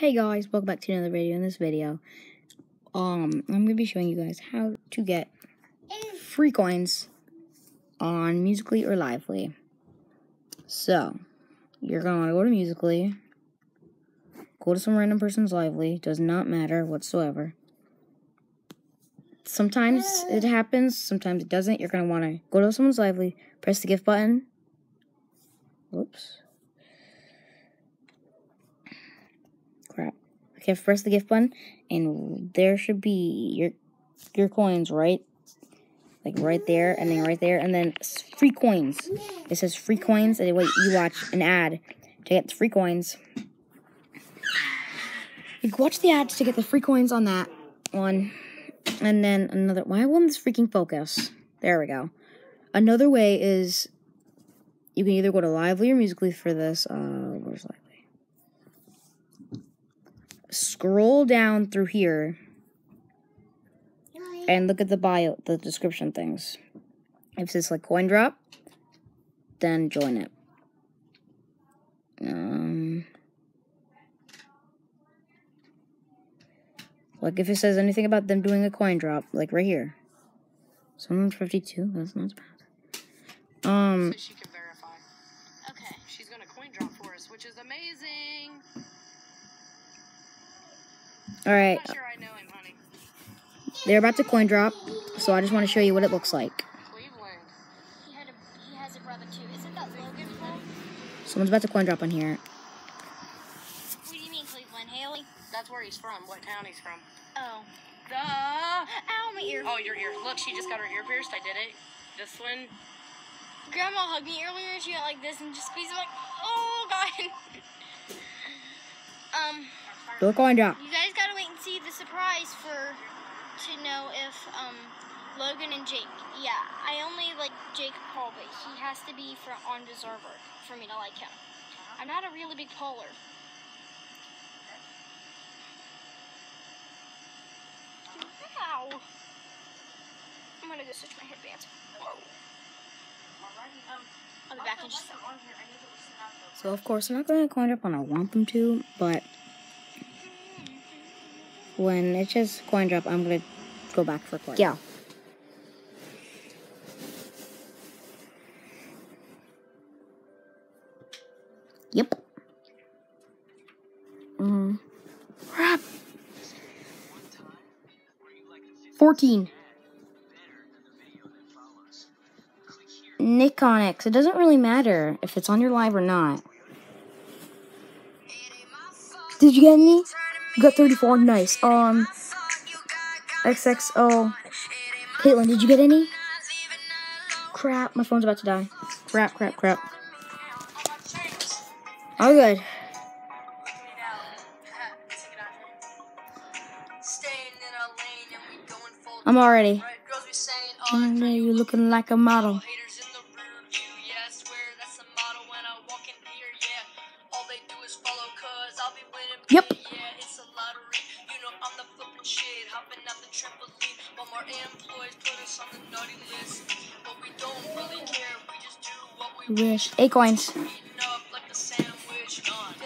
Hey guys, welcome back to another video. In this video, um, I'm gonna be showing you guys how to get free coins on Musical.ly or Lively. So, you're gonna wanna go to Musical.ly, go to some random person's Lively, does not matter whatsoever. Sometimes it happens, sometimes it doesn't. You're gonna wanna go to someone's Lively, press the gift button. Whoops. crap. Okay, press the gift button, and there should be your your coins right, like right there, and then right there, and then free coins. It says free coins, and wait, you watch an ad to get the free coins. You watch the ads to get the free coins on that one, and then another. Why won't this freaking focus? There we go. Another way is you can either go to Lively or Musical.ly for this. Uh, where's Lively? Scroll down through here and look at the bio, the description things. If it says like coin drop, then join it. Um, like if it says anything about them doing a coin drop, like right here. Someone's 52, that's not bad. Um, so she can verify. Okay. She's gonna coin drop for us, which is amazing. All right. Sure I know him, honey. They're about to coin drop, so I just want to show you what it looks like. Cleveland. He had a he has a brother too. Isn't that Logan Paul? Someone's about to coin drop on here. What do you mean Cleveland? Haley? That's where he's from. What town he's from? Oh. Duh. Ow, my ear. Oh, your ear. Look, she just got her ear pierced. I did it. This one. Grandma hugged me earlier she went like this and just squeezed me like, oh god. um, Do a coin drop. you guys gotta wait and see the surprise for to know if um Logan and Jake. Yeah, I only like Jake Paul, but he has to be for on Deserver for me to like him. I'm not a really big Pauler. Ow. I'm gonna go switch my headbands. I'll be back in just a second. So of course I'm not going to coin drop when I want them to, but when it says coin drop, I'm going to go back for coin. Yeah. Yep. Mm. Crap. 14. Nick Onyx. It doesn't really matter if it's on your live or not. Did you get any? You got 34. Nice. Um, XXO. Caitlin, did you get any? Crap, my phone's about to die. Crap, crap, crap. Oh, good. I'm already. I know you looking like a model. Wish. Eight coins.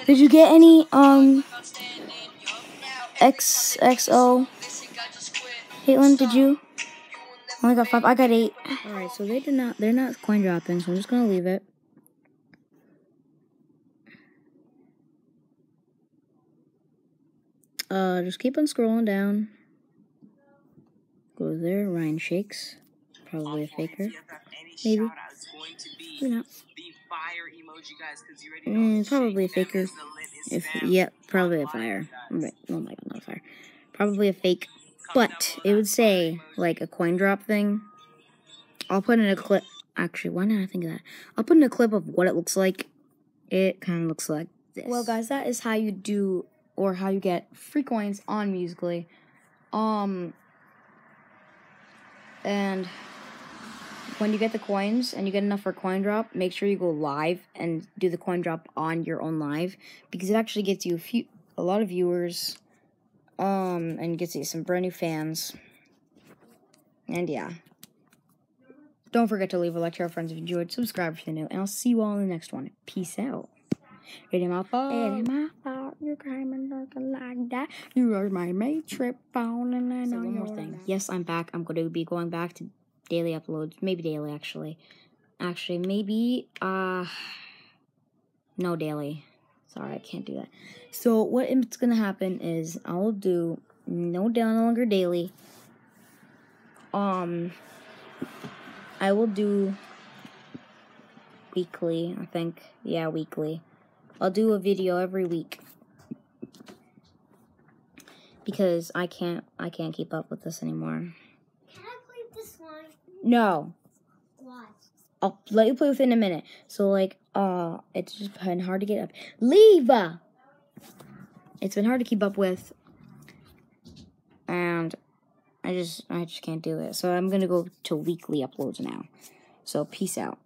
Did you get any, um, XXO? Caitlin, did you? I only got five. I got eight. Alright, so they did not, they're not coin dropping, so I'm just gonna leave it. Uh, just keep on scrolling down. Go there, Ryan Shakes. Probably a faker. Maybe. Maybe not. Mm, probably a faker. If yep, probably a fire. Right. Oh my god, not a fire. Probably a fake. But it would say like a coin drop thing. I'll put in a clip. Actually, why not I think of that? I'll put in a clip of what it looks like. It kind of looks like this. Well, guys, that is how you do or how you get free coins on Musical.ly. Um, and when you get the coins and you get enough for coin drop, make sure you go live and do the coin drop on your own live because it actually gets you a few, a lot of viewers, um, and gets you some brand new fans. And yeah. Don't forget to leave a like to our friends if you enjoyed, subscribe if you're new, and I'll see you all in the next one. Peace out. Ready my fault. Ready my fault. You came and looking like that. You are my mate trip phone and I know one more thing. Yes, I'm back. I'm going to be going back to daily uploads. Maybe daily, actually. Actually, maybe, uh, no daily. Sorry, I can't do that. So what it's going to happen is I'll do no, no longer daily. Um, I will do weekly, I think. Yeah, weekly. I'll do a video every week. Because I can't I can't keep up with this anymore. Can I play this one? No. Why? I'll let you play with it in a minute. So like uh it's just been hard to get up. Leave It's been hard to keep up with. And I just I just can't do it. So I'm gonna go to weekly uploads now. So peace out.